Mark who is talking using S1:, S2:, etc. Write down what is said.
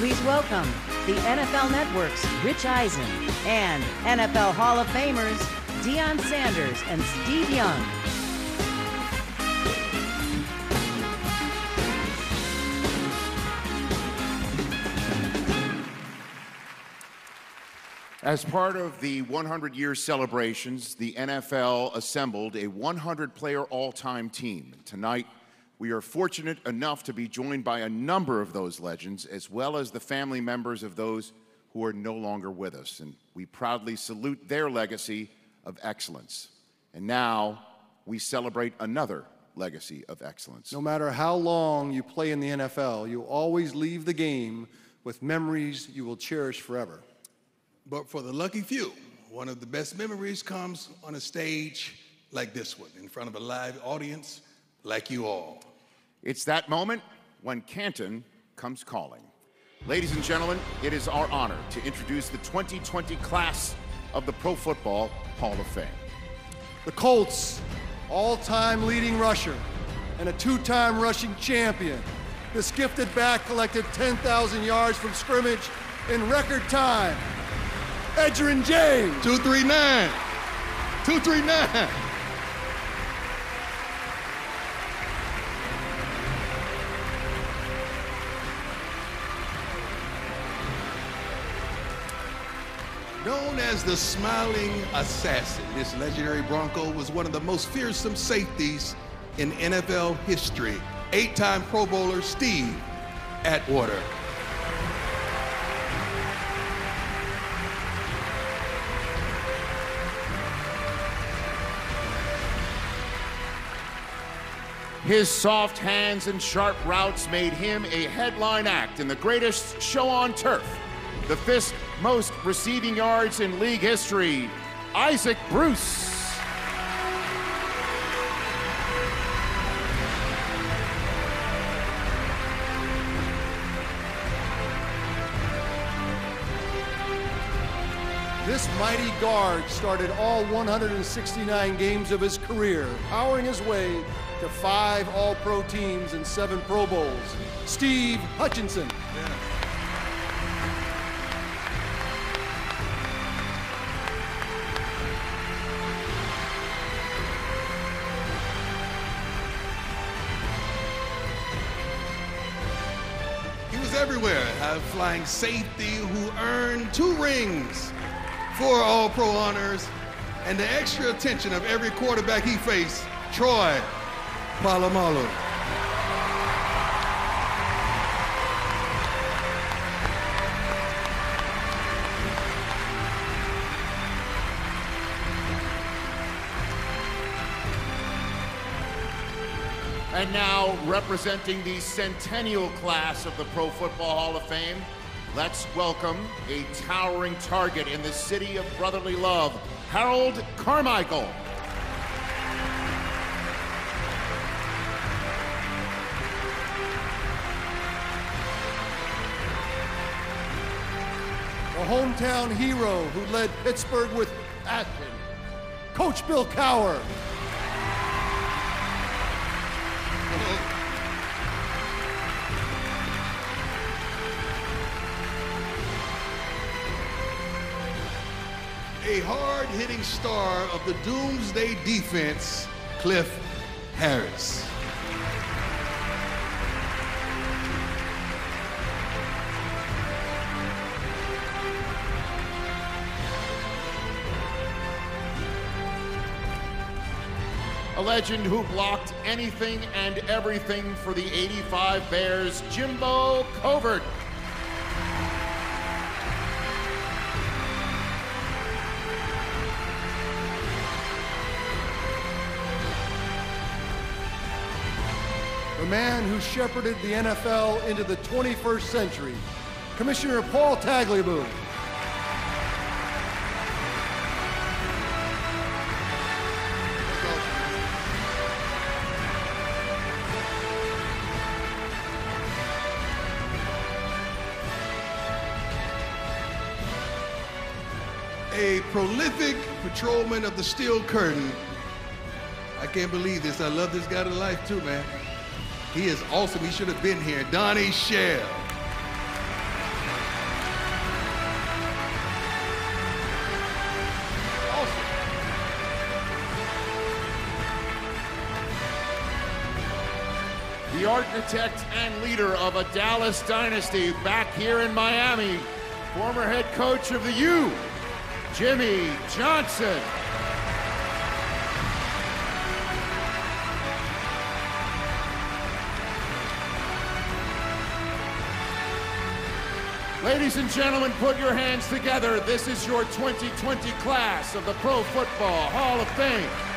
S1: Please welcome the NFL Network's Rich Eisen and NFL Hall of Famers Deion Sanders and Steve Young.
S2: As part of the 100 year celebrations, the NFL assembled a 100 player all time team. Tonight, we are fortunate enough to be joined by a number of those legends, as well as the family members of those who are no longer with us. And we proudly salute their legacy of excellence. And now we celebrate another legacy of excellence.
S3: No matter how long you play in the NFL, you always leave the game with memories you will cherish forever.
S4: But for the lucky few, one of the best memories comes on a stage like this one, in front of a live audience like you all.
S2: It's that moment when Canton comes calling. Ladies and gentlemen, it is our honor to introduce the 2020 class of the Pro Football Hall of Fame.
S3: The Colts, all time leading rusher and a two time rushing champion. This gifted back collected 10,000 yards from scrimmage in record time. Edgerrin James.
S4: 239. 239. Known as the Smiling Assassin, this legendary Bronco was one of the most fearsome safeties in NFL history. Eight time Pro Bowler Steve Atwater.
S2: His soft hands and sharp routes made him a headline act in the greatest show on turf. The fifth most receiving yards in league history, Isaac Bruce.
S3: This mighty guard started all 169 games of his career, powering his way to five All Pro teams and seven Pro Bowls. Steve Hutchinson.
S4: He everywhere, a flying safety who earned two rings, four All Pro honors, and the extra attention of every quarterback he faced, Troy Polamalu.
S2: And now, representing the centennial class of the Pro Football Hall of Fame, let's welcome a towering target in the city of brotherly love, Harold Carmichael.
S3: a hometown hero who led Pittsburgh with passion, Coach Bill Cowher.
S4: A hard hitting star of the Doomsday defense, Cliff Harris.
S2: A legend who blocked anything and everything for the 85 Bears, Jimbo Covert.
S3: The man who shepherded the NFL into the 21st century, Commissioner Paul Tagliabue.
S4: A prolific patrolman of the Steel Curtain. I can't believe this. I love this guy to life too, man. He is awesome. He should have been here. Donnie Shell.
S2: the architect and leader of a Dallas dynasty back here in Miami, former head coach of the U, Jimmy Johnson. Ladies and gentlemen, put your hands together. This is your 2020 class of the Pro Football Hall of Fame.